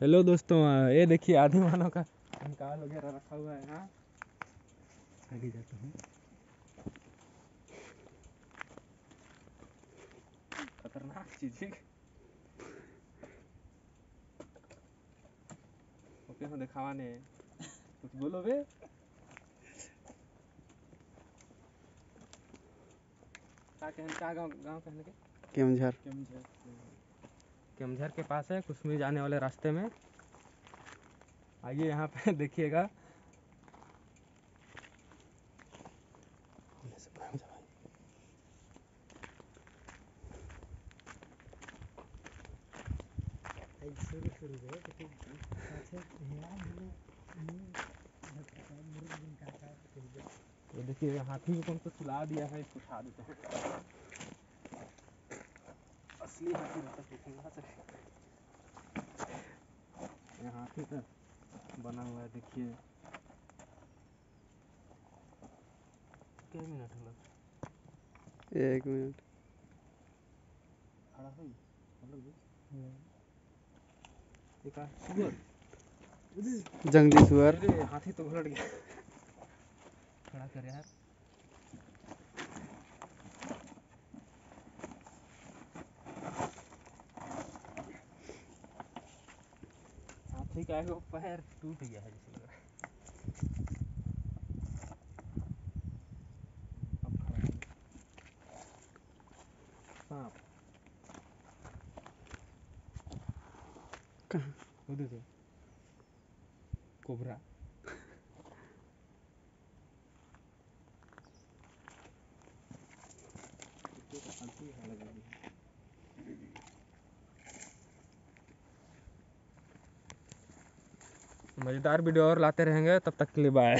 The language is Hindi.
हेलो दोस्तों ये देखिए आदि मानव का कंकाल वगैरह रखा हुआ है यहाँ आगे जाता हूँ। खतरनाक चीज़ है। ओके हो दिखावा ने कुछ बोलो बे। का कहन का गाँव गाँव कहने के? केमझर केमझर। के पास है, कुश्मीर जाने वाले रास्ते में। आइए यहाँ पे देखिएगा। देखिए, हाथी को तो सुला दिया है, इसको उठा देते हैं। असली हाथी है ये हाथी का बना हुआ है देखिए। क्या मिनट हुआ एक मिनट। खड़ा हुई मतलब एक सुअर जंगली सुअर। हाथी तो उलट गया। खड़ा कर यार। हाथी है वो पैर टूट गया है जैसे है। कहाँ? उधर से। कोबरा कुत्ते का फालतू ही हालत है अभी। मज़ेदार वीडियो और लाते रहेंगे तब तक के लिए बाय